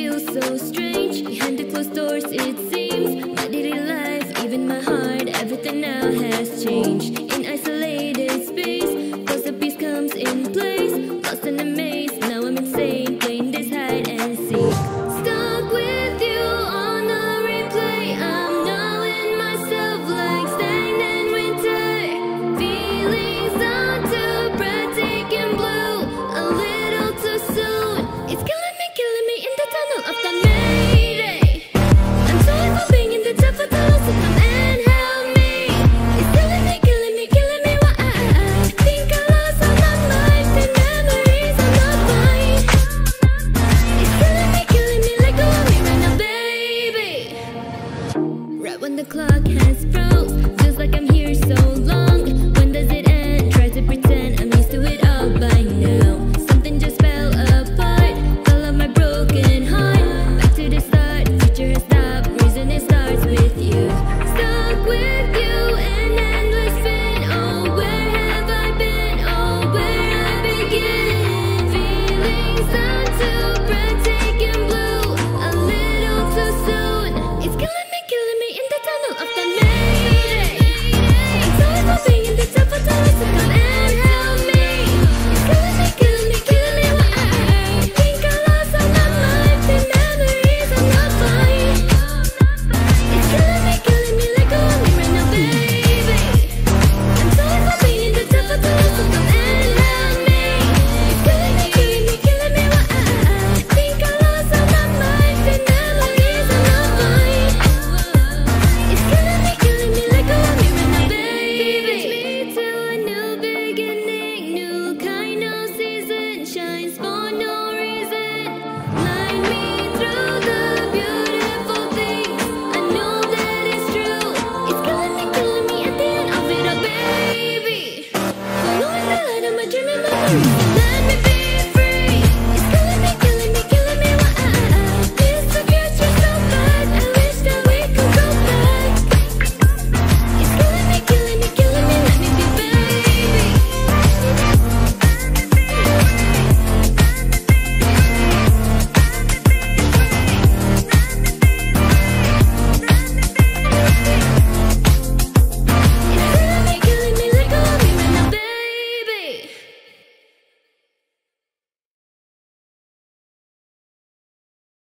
feels so strange. Behind the closed doors it seems. My daily life, even my heart Everything now has changed. In isolated space Cause the peace comes in place. Lost in a maze, now I'm insane clock has froze. Feels like I'm here so